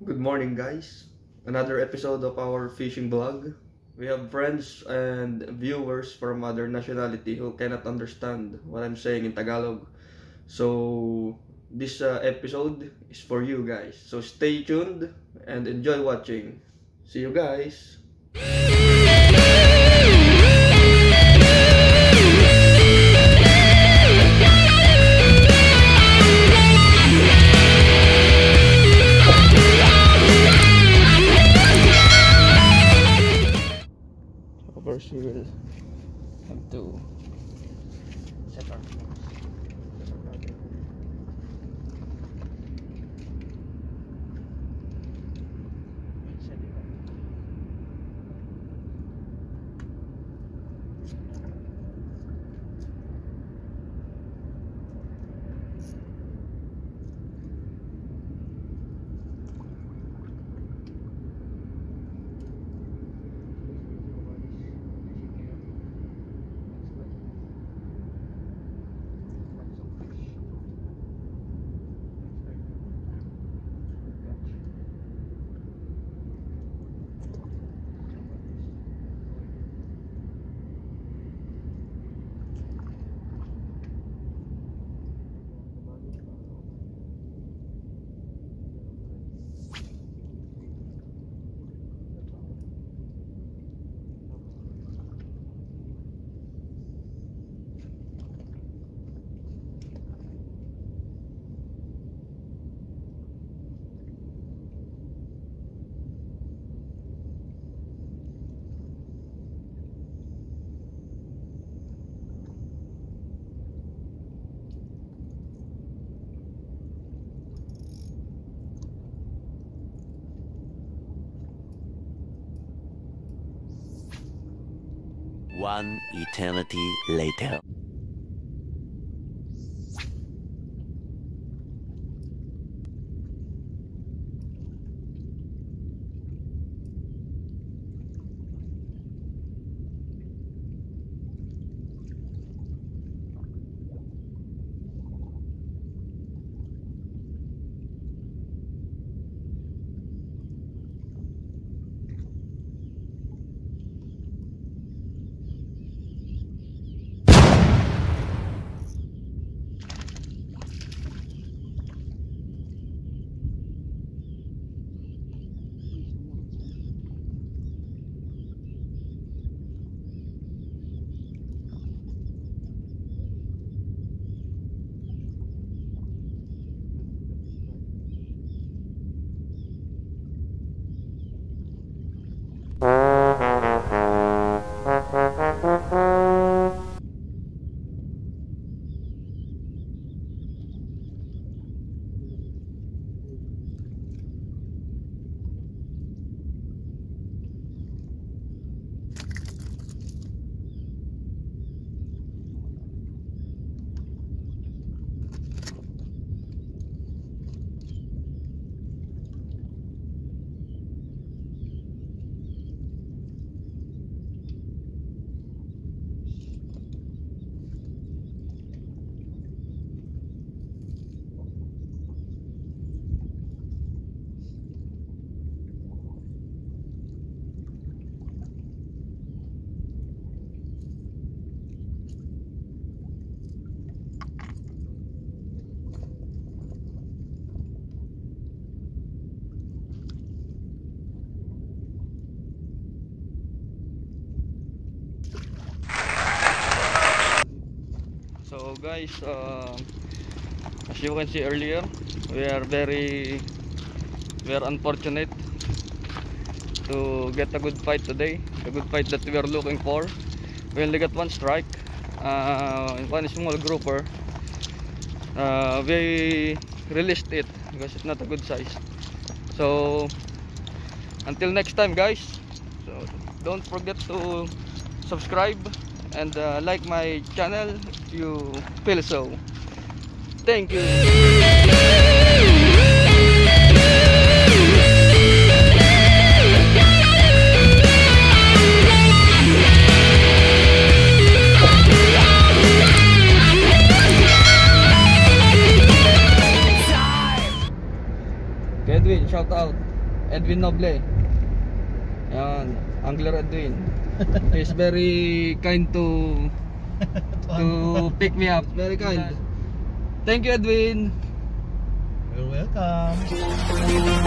Good morning, guys. Another episode of our fishing vlog. We have friends and viewers from other nationality who cannot understand what I'm saying in Tagalog. So, this uh, episode is for you guys. So, stay tuned and enjoy watching. See you guys. Have to set One eternity later. Guys, um, as you can see earlier, we are very, we are unfortunate to get a good fight today. The good fight that we are looking for. We only got one strike, uh, one small grouper. Uh, we released it because it's not a good size. So until next time, guys. So don't forget to subscribe and uh, like my channel if you feel so. Thank you. Edwin, shout out. Edwin Noble. Yan, Angler Edwin. He's very kind to to pick me up. Very kind. Thank you, Edwin. You're welcome.